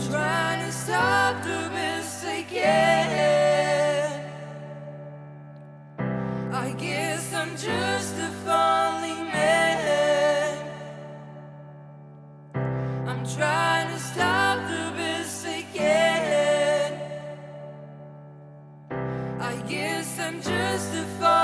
trying to stop the mistake, yeah. I guess I'm just a falling man. I'm trying to stop the mistake, yeah. I guess I'm just a funny